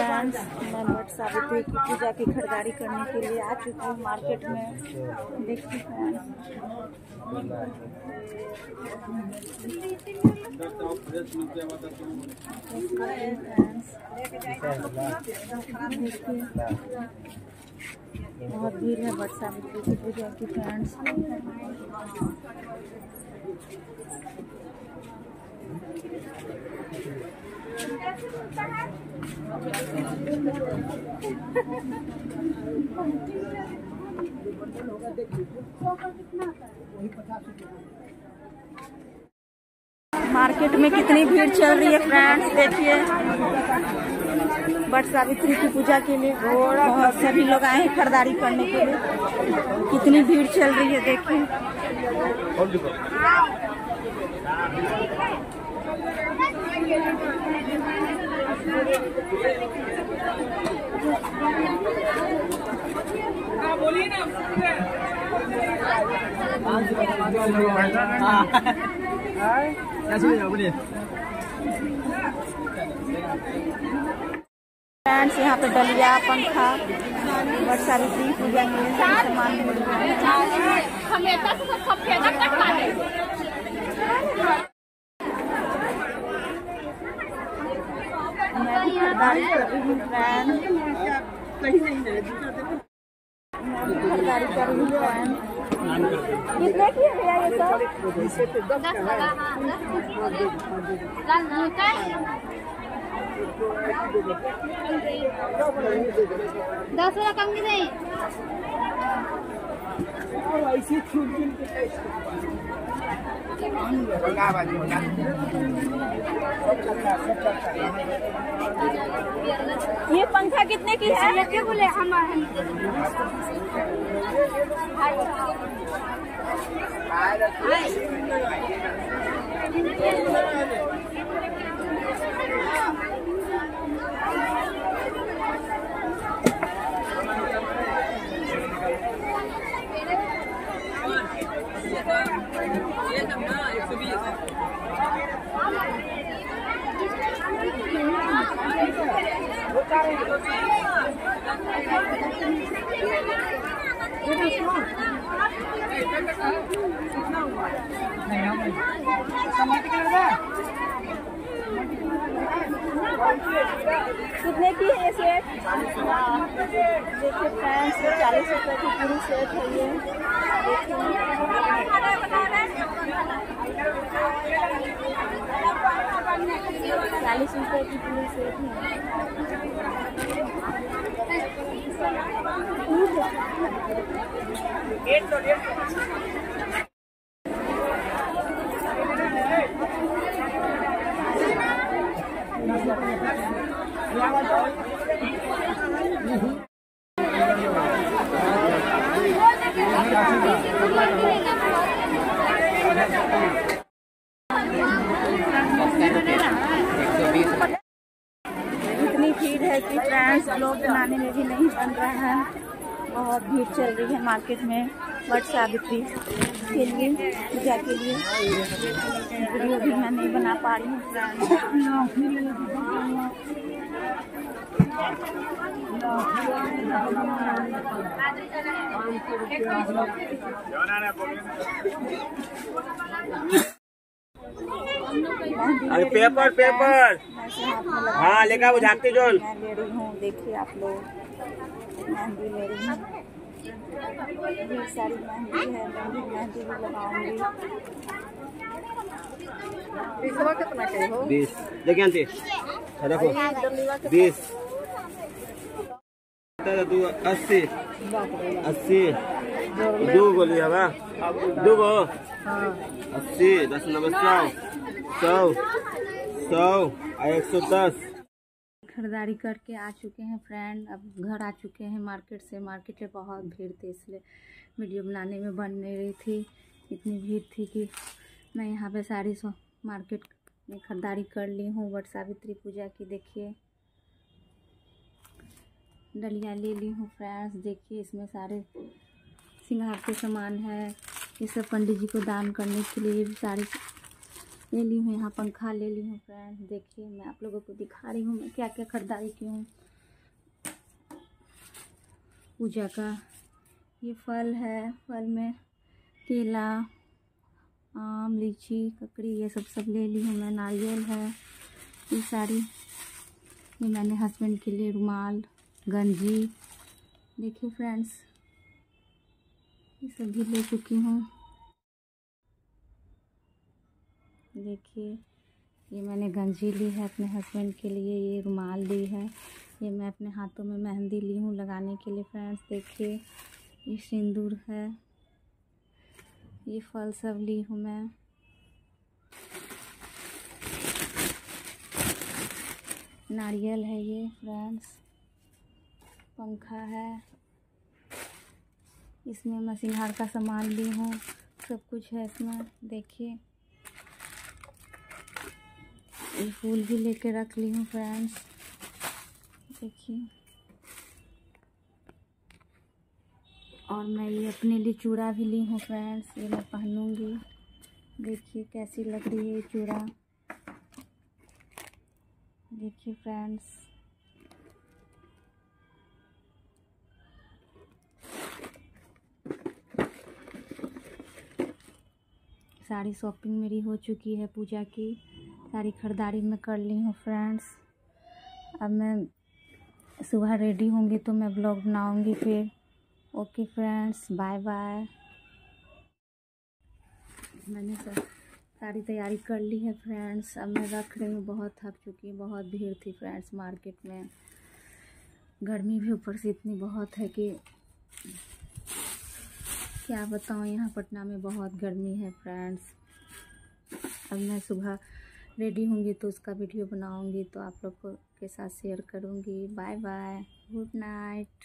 Friends मैं वट सावित्री की पूजा की खरीदारी करने के लिए आ चुकी हूँ मार्केट में। देखिए फ्रेंड्स बहुत भीड़ है वट सावित्री की, पूजा की फ्रेंड्स मार्केट में कितनी भीड़ चल रही है फ्रेंड्स, देखिए। बट सावित्री की पूजा के लिए बहुत सभी लोग आए हैं खरीदारी करने के लिए। कितनी भीड़ चल रही है, देखिए। फ्रेंड्स यहाँ पे डलिया पंखा बट सावित्री पूजा के सामान मिल रहा है हमें दस को सफ़ेद कटवा दे मैं भी खरीदारी कर रही हूँ फ्रेंड मैं भी खरीदारी कर रही हूँ फ्रेंड कितने की है? भैया ये सब दस लगा हाँ दस लाल नमक दस वाला कम की नहीं ये पंखा कितने की है? लगे बोले? हम कितने की है ये सेट देखिए फ्रेंड्स चालीस रुपए की पूरी सेट है ये। चालीस रुपये की पूरी सेट है इतनी भीड़ है कि फ्रेंड्स ब्लॉग बनाने में भी नहीं बन रहा है। बहुत भीड़ चल रही है मार्केट में वट सावित्री के लिए, पूजा के लिए। वीडियो भी मैं नहीं बना पा रही हूँ। अरे पेपर पेपर। हाँ लेकर वो झाँकती जोन। ले रही हूँ देखिए आप लोग। मेहंदी ले रही हूँ। सारी मेहंदी है मैं भी मेहंदी भी लगाऊँगी। बीस देखिए आंटी हाँ, देखो बीस। दो अस्सी अस्सी। दो गो लिया बा। दो गो। अस्सी दस नब्बे सौ सौ एक सौ दस। खरीदारी करके आ चुके हैं फ्रेंड अब घर आ चुके हैं मार्केट से। मार्केट में बहुत भीड़ थी, इसलिए वीडियो बनाने में बन नहीं रही थी। इतनी भीड़ थी कि मैं यहाँ पे सारी सो मार्केट में खरीदारी कर ली हूँ। वट सावित्री पूजा की देखिए। डलिया ले ली हूँ फ्रेंड्स देखिए इसमें सारे सिंगार के सामान है। ये सब पंडित जी को दान करने के लिए सारी ले ली हूँ, यहाँ पंखा ले ली हूँ फ्रेंड्स देखिए, मैं आप लोगों को दिखा रही हूँ, मैं क्या क्या खरीदारी की हूँ। पूजा का, ये फल है, फल में केला, आम, लीची, ककड़ी, ये सब सब ले ली हूँ मैं, नारियल है, ये सारी। ये मैंने हस्बैंड के लिए रुमाल, गंजी, देखिए फ्रेंड्स ये सब भी ले चुकी हूँ। देखिए, ये मैंने गंजी ली है अपने हस्बैंड के लिए, ये रुमाल ली है, ये मैं अपने हाथों में मेहंदी ली हूँ लगाने के लिए फ्रेंड्स देखिए, ये सिंदूर है, ये फल सब ली हूँ मैं। नारियल है ये फ्रेंड्स पंखा है, इसमें मैं सिंगार का सामान ली हूँ, सब कुछ है इसमें, देखिए। ये फूल भी लेके रख ली हूँ फ्रेंड्स देखिए। और मैं ये अपने लिए चूड़ा भी ली हूँ फ्रेंड्स ये मैं पहनूँगी। देखिए कैसी लग रही है ये चूड़ा। देखिए फ्रेंड्स सारी शॉपिंग मेरी हो चुकी है पूजा की। सारी खरीदारी मैं कर ली हूँ फ्रेंड्स अब मैं सुबह रेडी होंगी तो मैं ब्लॉग बनाऊँगी फिर. ओके फ्रेंड्स बाय बाय मैंने सब सारी तैयारी कर ली है फ्रेंड्स अब मैं रख रही हूँ बहुत थक चुकी बहुत भीड़ थी फ्रेंड्स मार्केट में. गर्मी भी ऊपर से इतनी बहुत है कि क्या बताऊँ, यहाँ पटना में बहुत गर्मी है फ्रेंड्स अब मैं सुबह रेडी होंगी तो उसका वीडियो बनाऊँगी तो आप लोग के साथ शेयर करूँगी। Bye bye. Good night.